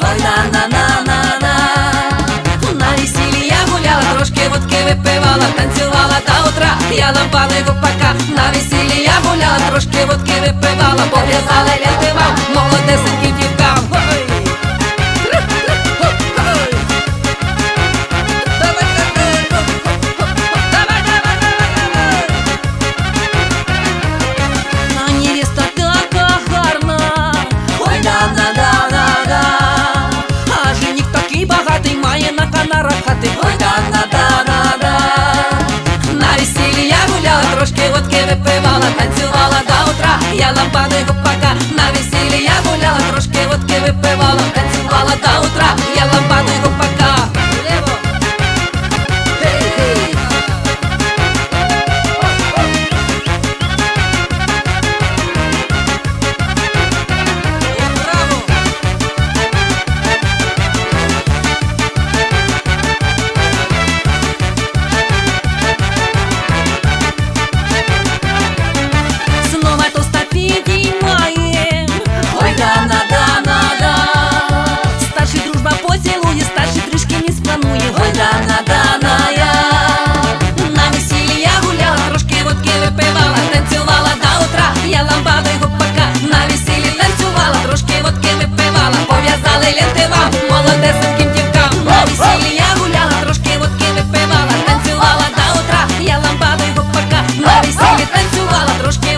Ой, на на я гуляла, трошки водки випивала, танцювала до утра, я лампали гупака На весіллі я гуляла, трошки водки випивала, пов'язали, ленти вам, багатий, на канарах хати, ой да да да да да. На весіллі я гуляла, трошки водки випивала, танцювала до утра, я лампадою Але Дали ленти вам, молодесеньким дівкам На весіллі я гуляла, трошки водки випивала Танцювала до утра, я ламбаду й гопака На весіллі танцювала, трошки